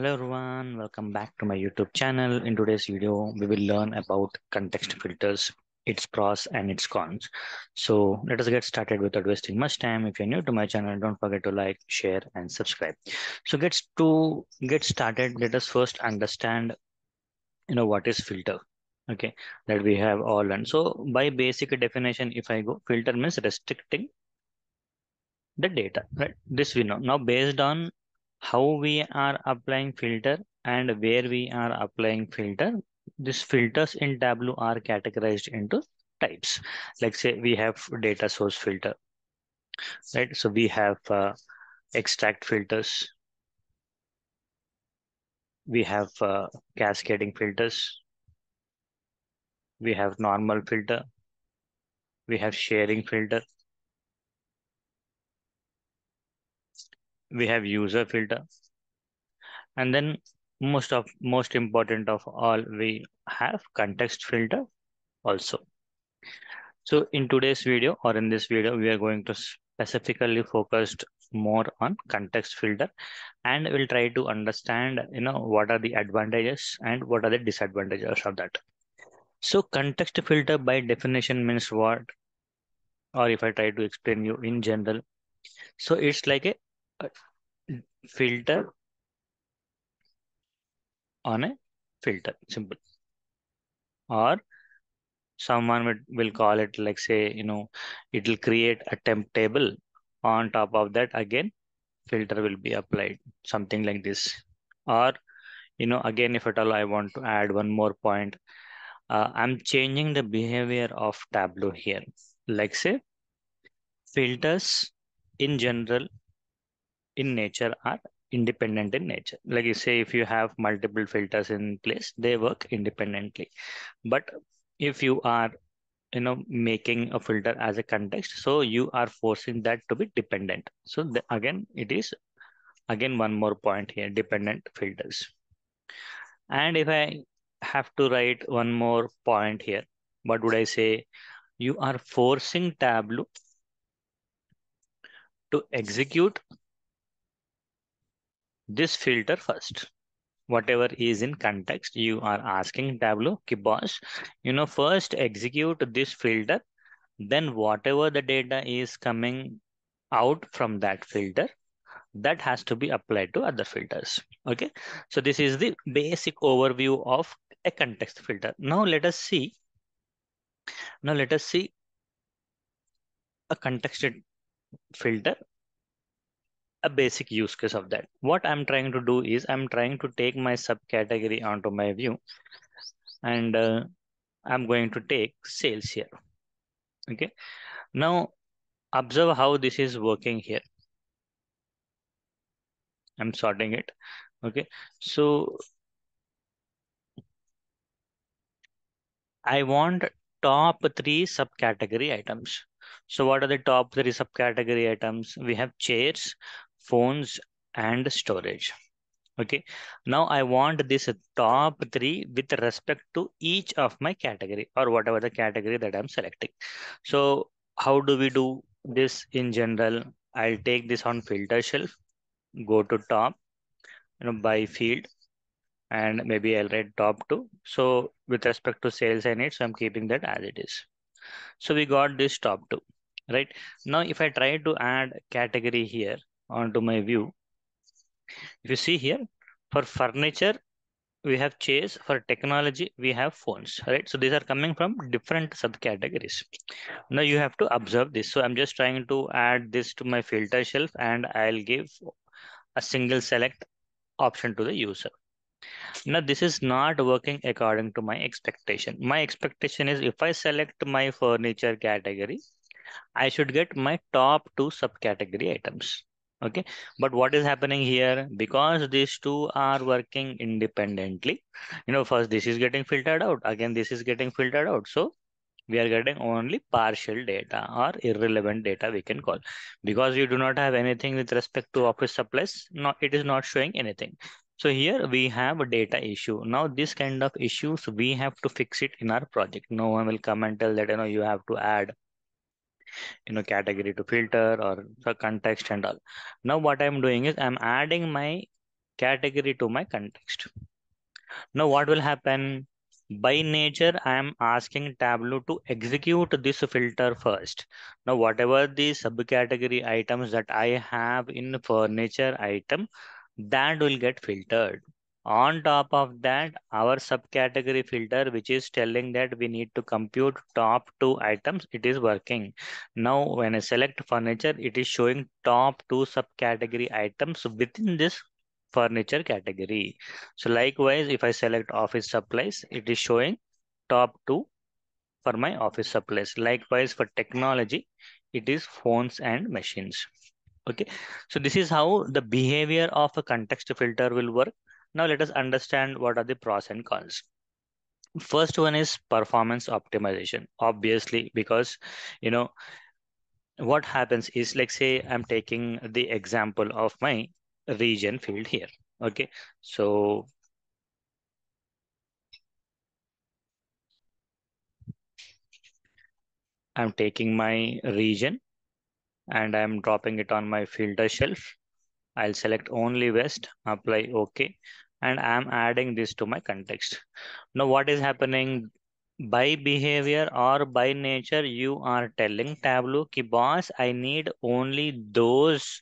Hello everyone, welcome back to my YouTube channel. In today's video, we will learn about context filters, its pros and its cons. So let us get started without wasting much time. If you're new to my channel, don't forget to like, share and subscribe. So gets to get started, let us first understand, you know, what is filter. Okay, that we have all learned. So by basic definition, if I go filter means restricting the data, right? This we know. Now based on how we are applying filter and where we are applying filter, these filters in Tableau are categorized into types. Like say we have data source filter, right? So we have uh, extract filters. We have uh, cascading filters. We have normal filter. We have sharing filter. We have user filter. And then most of most important of all we have context filter also. So in today's video or in this video we are going to specifically focused more on context filter and we'll try to understand you know what are the advantages and what are the disadvantages of that. So context filter by definition means what? Or if i try to explain you in general. So it's like a filter on a filter simple. Or someone will, will call it like say you know it will create a temp table. On top of that again filter will be applied something like this. Or you know again if at all i want to add one more point uh, i'm changing the behavior of tableau here. Like say filters in general in nature are independent in nature. Like you say, if you have multiple filters in place, they work independently. But if you are, you know, making a filter as a context, so you are forcing that to be dependent. So the, again, it is again one more point here, dependent filters. And if I have to write one more point here, what would I say? You are forcing Tableau to execute this filter first. Whatever is in context you are asking tableau boss you know first execute this filter then whatever the data is coming out from that filter that has to be applied to other filters. Okay? So this is the basic overview of a context filter. Now let us see now let us see a context filter a basic use case of that. What I'm trying to do is I'm trying to take my subcategory onto my view and uh, I'm going to take sales here. Okay. Now observe how this is working here. I'm sorting it. Okay. So I want top three subcategory items. So what are the top three subcategory items? We have chairs, phones and storage. Okay. Now i want this top three with respect to each of my category or whatever the category that i'm selecting. So how do we do this in general? I'll take this on filter shelf go to top you know by field and maybe i'll write top two. So with respect to sales i need so i'm keeping that as it is. So we got this top two right? Now if i try to add category here onto my view. If you see here, for furniture, we have chairs. For technology, we have phones, right? So these are coming from different subcategories. Now you have to observe this. So I'm just trying to add this to my filter shelf and I'll give a single select option to the user. Now this is not working according to my expectation. My expectation is if I select my furniture category, I should get my top two subcategory items okay. But what is happening here? Because these two are working independently you know first this is getting filtered out again this is getting filtered out. So we are getting only partial data or irrelevant data we can call. Because you do not have anything with respect to office supplies no it is not showing anything. So here we have a data issue. Now this kind of issues we have to fix it in our project. No one will come and tell that you know you have to add you know category to filter or the context and all now what i'm doing is i'm adding my category to my context. Now what will happen? By nature, I am asking Tableau to execute this filter first. Now, whatever the subcategory items that I have in furniture item, that will get filtered. On top of that, our subcategory filter, which is telling that we need to compute top two items, it is working. Now, when I select furniture, it is showing top two subcategory items within this furniture category. So likewise, if I select office supplies, it is showing top two for my office supplies. Likewise, for technology, it is phones and machines. Okay, so this is how the behavior of a context filter will work. Now let us understand what are the pros and cons. First one is performance optimization, obviously, because you know what happens is like say I'm taking the example of my region field here. Okay, so I'm taking my region and I'm dropping it on my filter shelf. I'll select only West, apply OK, and I'm adding this to my context. Now what is happening? By behavior or by nature, you are telling Tableau ki boss, I need only those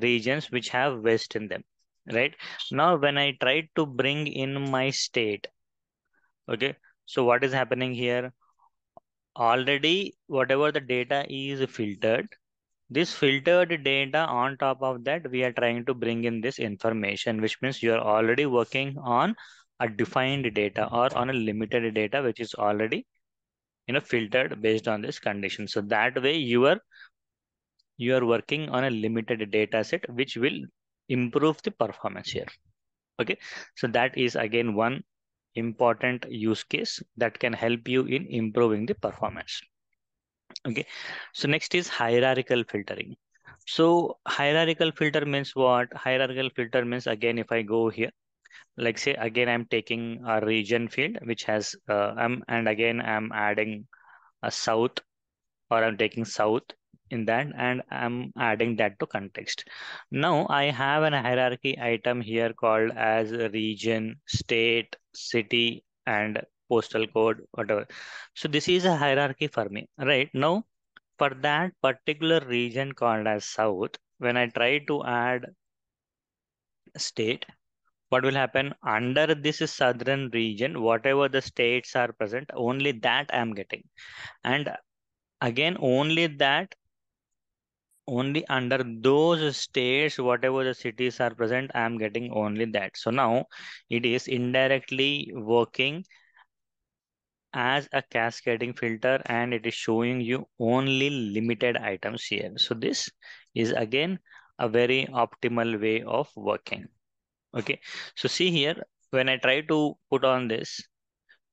regions which have west in them right? Now when i try to bring in my state okay so what is happening here? Already whatever the data is filtered this filtered data on top of that we are trying to bring in this information which means you are already working on a defined data or on a limited data which is already you know filtered based on this condition. So that way you are you are working on a limited data set which will improve the performance here. Okay? So that is again one important use case that can help you in improving the performance okay. So next is hierarchical filtering. So hierarchical filter means what? Hierarchical filter means again if i go here like say again i'm taking a region field which has uh, i'm and again i'm adding a south or i'm taking south in that and I'm adding that to context. Now I have an hierarchy item here called as region, state, city, and postal code, whatever. So this is a hierarchy for me, right? Now for that particular region called as South, when I try to add state, what will happen under this southern region, whatever the states are present, only that I'm getting. And again, only that only under those states, whatever the cities are present, I am getting only that. So now it is indirectly working as a cascading filter and it is showing you only limited items here. So this is again a very optimal way of working. Okay, so see here, when I try to put on this,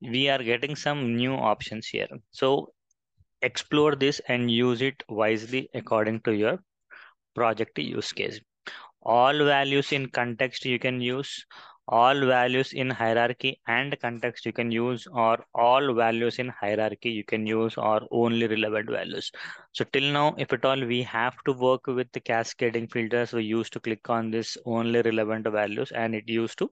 we are getting some new options here. So explore this and use it wisely according to your project use case. All values in context you can use, all values in hierarchy and context you can use, or all values in hierarchy you can use, or only relevant values. So till now, if at all we have to work with the cascading filters, we used to click on this only relevant values and it used to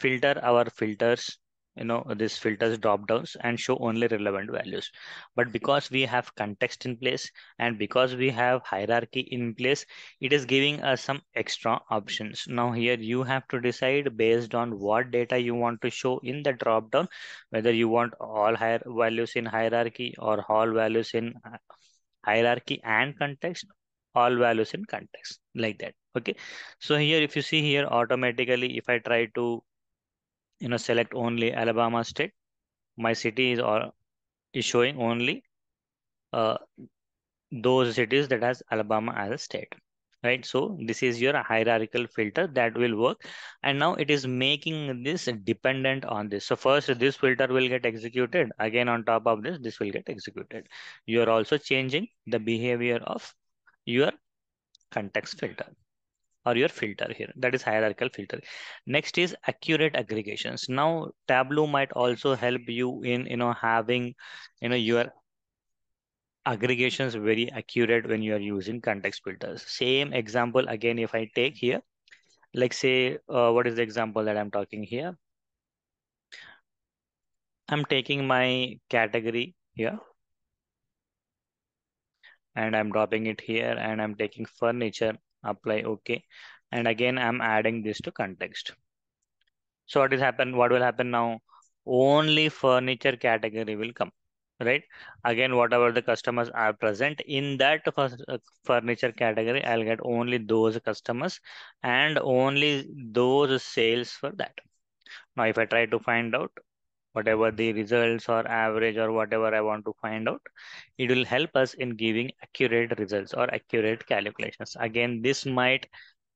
filter our filters you know this filters drop downs and show only relevant values. But because we have context in place and because we have hierarchy in place it is giving us some extra options. Now here you have to decide based on what data you want to show in the drop down whether you want all higher values in hierarchy or all values in uh, hierarchy and context all values in context like that. Okay? So here if you see here automatically if i try to you know select only Alabama state. My city is or is showing only uh, those cities that has Alabama as a state right? So this is your hierarchical filter that will work. And now it is making this dependent on this. So first this filter will get executed. Again on top of this this will get executed. You are also changing the behavior of your context filter or your filter here. That is hierarchical filter. Next is accurate aggregations. Now tableau might also help you in you know having you know your aggregations very accurate when you are using context filters. Same example again if i take here like say, uh, what is the example that I'm talking here? I'm taking my category here and I'm dropping it here and I'm taking furniture, apply OK. And again, I'm adding this to context. So what is happen? What will happen now? Only furniture category will come, right? Again, whatever the customers are present in that uh, furniture category, I'll get only those customers and only those sales for that. Now, if I try to find out whatever the results or average or whatever I want to find out, it will help us in giving accurate results or accurate calculations. Again, this might,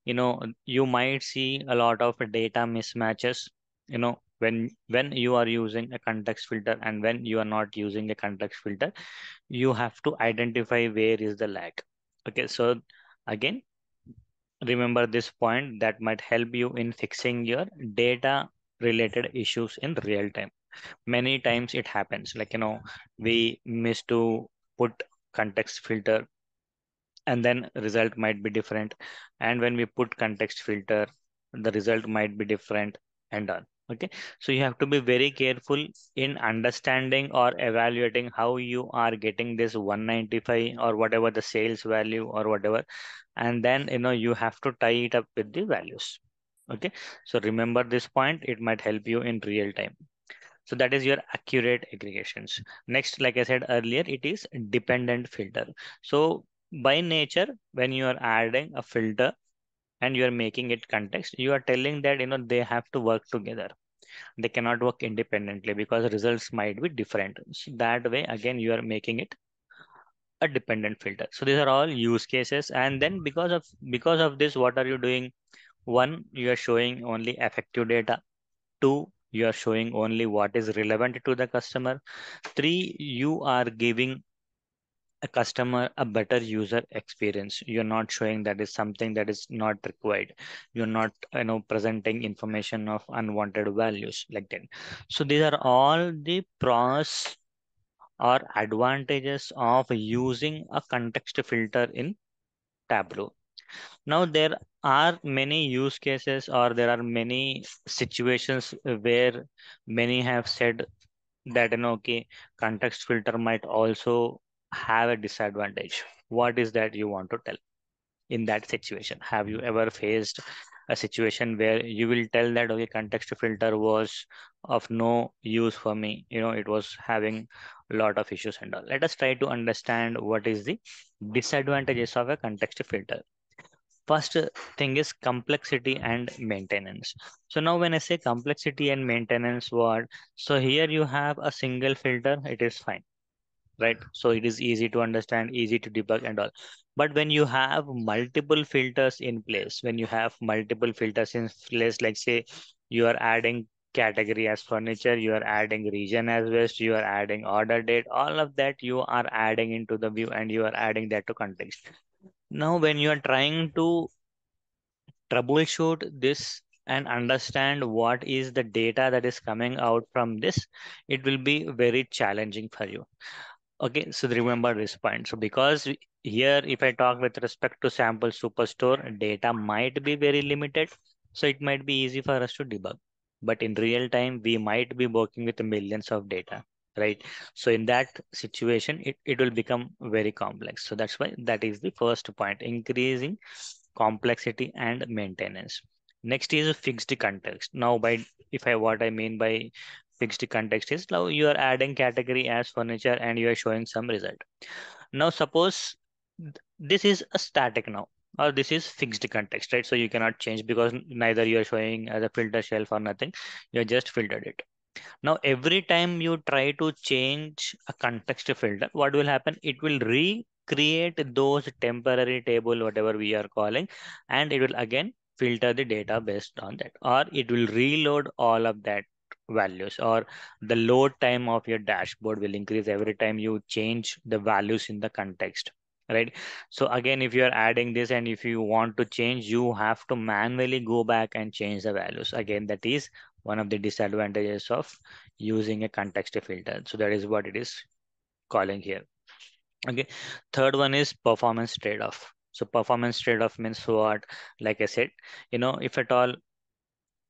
you know, you might see a lot of data mismatches, you know, when when you are using a context filter and when you are not using a context filter, you have to identify where is the lag. Okay, so again, remember this point that might help you in fixing your data related issues in real time many times it happens. Like you know we miss to put context filter and then result might be different. And when we put context filter the result might be different and all. Okay? So you have to be very careful in understanding or evaluating how you are getting this 195 or whatever the sales value or whatever. And then you know you have to tie it up with the values. Okay? So remember this point. It might help you in real time so that is your accurate aggregations. Next, like I said earlier, it is dependent filter. So by nature, when you are adding a filter and you are making it context, you are telling that you know they have to work together. They cannot work independently because results might be different. So that way, again, you are making it a dependent filter. So these are all use cases. And then because of because of this, what are you doing? One, you are showing only effective data. Two, you are showing only what is relevant to the customer. Three, you are giving a customer a better user experience. You're not showing that is something that is not required. You're not, you know, presenting information of unwanted values like that. So these are all the pros or advantages of using a context filter in Tableau. Now there are many use cases or there are many situations where many have said that you know okay context filter might also have a disadvantage. What is that you want to tell in that situation? Have you ever faced a situation where you will tell that okay context filter was of no use for me you know it was having a lot of issues and all let us try to understand what is the disadvantages of a context filter First thing is complexity and maintenance. So now when I say complexity and maintenance word, so here you have a single filter, it is fine, right? So it is easy to understand, easy to debug and all. But when you have multiple filters in place, when you have multiple filters in place, like say you are adding category as furniture, you are adding region as west, you are adding order date, all of that you are adding into the view and you are adding that to context. Now, when you are trying to troubleshoot this and understand what is the data that is coming out from this, it will be very challenging for you. Okay, so remember this point. So because here, if I talk with respect to sample superstore, data might be very limited. So it might be easy for us to debug. But in real time, we might be working with millions of data right? So in that situation it, it will become very complex. So that's why that is the first point increasing complexity and maintenance. Next is a fixed context. Now by if i what i mean by fixed context is now you are adding category as furniture and you are showing some result. Now suppose this is a static now or this is fixed context right? So you cannot change because neither you are showing as a filter shelf or nothing. You just filtered it now, every time you try to change a context filter, what will happen? It will recreate those temporary table, whatever we are calling, and it will again filter the data based on that, or it will reload all of that values or the load time of your dashboard will increase every time you change the values in the context right so again if you are adding this and if you want to change you have to manually go back and change the values again that is one of the disadvantages of using a context filter. So that is what it is calling here. Okay. Third one is performance trade-off. So performance trade-off means what? Like I said, you know, if at all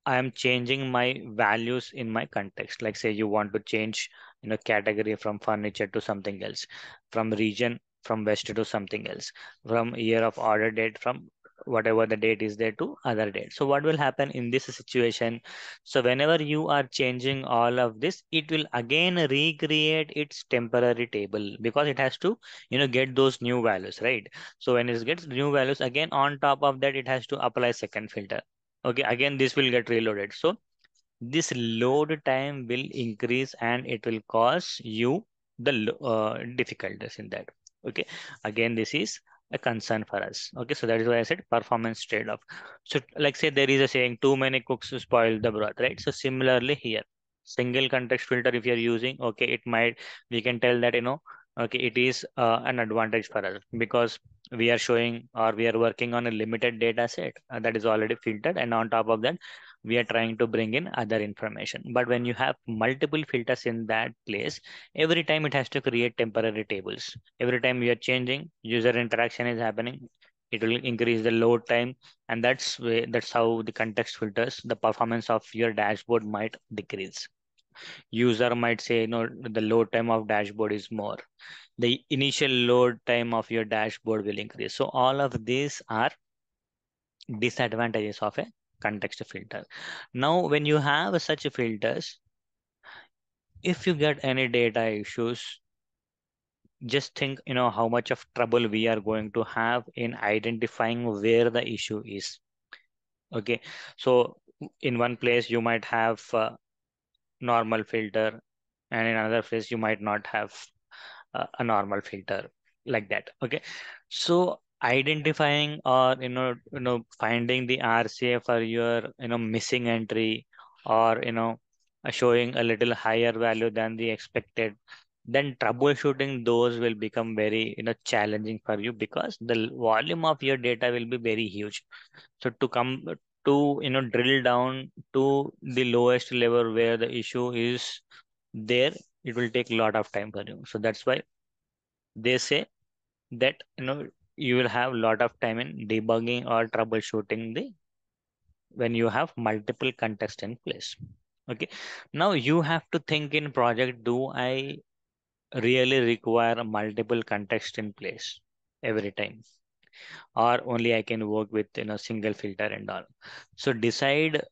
I am changing my values in my context. Like say you want to change, you know, category from furniture to something else, from region from west to something else, from year of order date from whatever the date is there to other date. So what will happen in this situation? So whenever you are changing all of this, it will again recreate its temporary table because it has to, you know, get those new values, right? So when it gets new values, again on top of that, it has to apply second filter okay again this will get reloaded so this load time will increase and it will cause you the uh, difficulties in that okay again this is a concern for us. Okay so that is why i said performance trade-off. So like say there is a saying too many cooks spoil the broth right? So similarly here single context filter if you're using okay it might we can tell that you know okay it is uh, an advantage for us because we are showing or we are working on a limited data set uh, that is already filtered. And on top of that we are trying to bring in other information. But when you have multiple filters in that place every time it has to create temporary tables. Every time you are changing user interaction is happening it will increase the load time and that's way that's how the context filters the performance of your dashboard might decrease. User might say you know the load time of dashboard is more. The initial load time of your dashboard will increase. So all of these are disadvantages of a context filter. Now when you have such filters if you get any data issues just think you know how much of trouble we are going to have in identifying where the issue is. Okay so in one place you might have normal filter and in another place you might not have a normal filter like that. Okay so identifying or you know you know finding the rca for your you know missing entry or you know showing a little higher value than the expected then troubleshooting those will become very you know challenging for you because the volume of your data will be very huge. So to come to you know drill down to the lowest level where the issue is there it will take a lot of time for you. So that's why they say that you know you will have a lot of time in debugging or troubleshooting the when you have multiple context in place. Okay. Now you have to think in project do i really require multiple context in place every time? Or only I can work with you know single filter and all. So decide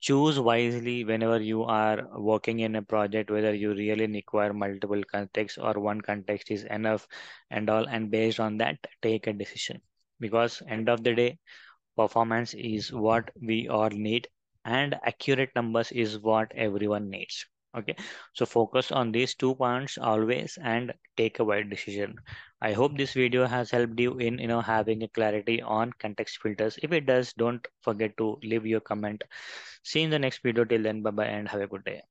choose wisely whenever you are working in a project whether you really require multiple contexts or one context is enough and all and based on that take a decision. Because end of the day performance is what we all need and accurate numbers is what everyone needs okay. So focus on these two points always and take a wide decision. I hope this video has helped you in you know having a clarity on context filters. If it does don't forget to leave your comment. See you in the next video. Till then bye bye and have a good day